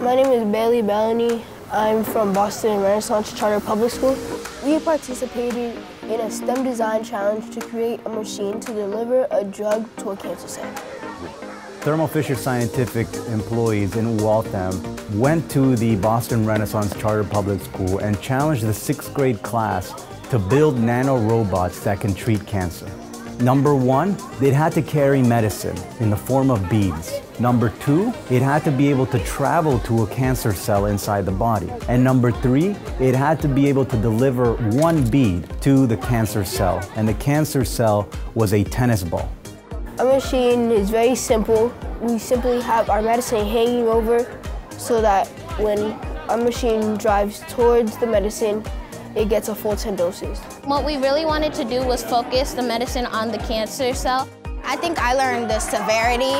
My name is Bailey Bellany. I'm from Boston Renaissance Charter Public School. We participated in a STEM design challenge to create a machine to deliver a drug to a cancer cell. Thermo Fisher Scientific employees in Waltham went to the Boston Renaissance Charter Public School and challenged the sixth grade class to build nano robots that can treat cancer. Number one, it had to carry medicine in the form of beads. Number two, it had to be able to travel to a cancer cell inside the body. And number three, it had to be able to deliver one bead to the cancer cell. And the cancer cell was a tennis ball. Our machine is very simple. We simply have our medicine hanging over so that when our machine drives towards the medicine, it gets a full 10 doses. What we really wanted to do was focus the medicine on the cancer cell. I think I learned the severity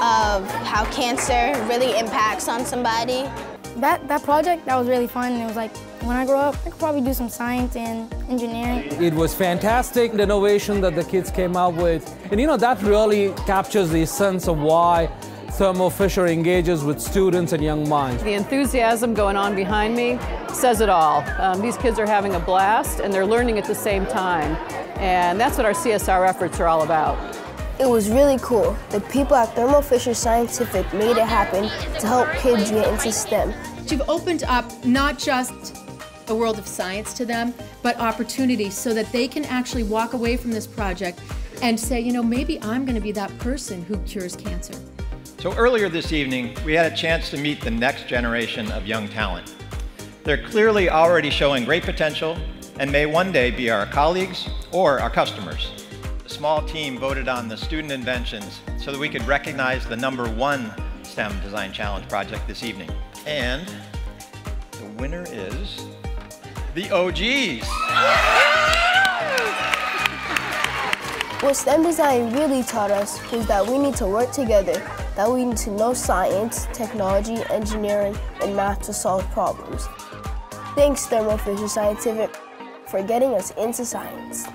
of how cancer really impacts on somebody. That, that project, that was really fun. It was like, when I grow up, I could probably do some science and engineering. It was fantastic, the innovation that the kids came up with. And you know, that really captures the sense of why Thermo Fisher engages with students and young minds. The enthusiasm going on behind me says it all. Um, these kids are having a blast and they're learning at the same time. And that's what our CSR efforts are all about. It was really cool. The people at Thermo Fisher Scientific made it happen to help kids get into STEM. You've opened up not just a world of science to them, but opportunities so that they can actually walk away from this project and say, you know, maybe I'm going to be that person who cures cancer. So earlier this evening, we had a chance to meet the next generation of young talent. They're clearly already showing great potential and may one day be our colleagues or our customers. The small team voted on the student inventions so that we could recognize the number one STEM Design Challenge project this evening. And the winner is the OGs. What STEM design really taught us was that we need to work together that we need to know science, technology, engineering, and math to solve problems. Thanks, Thermo Fisher Scientific, for getting us into science.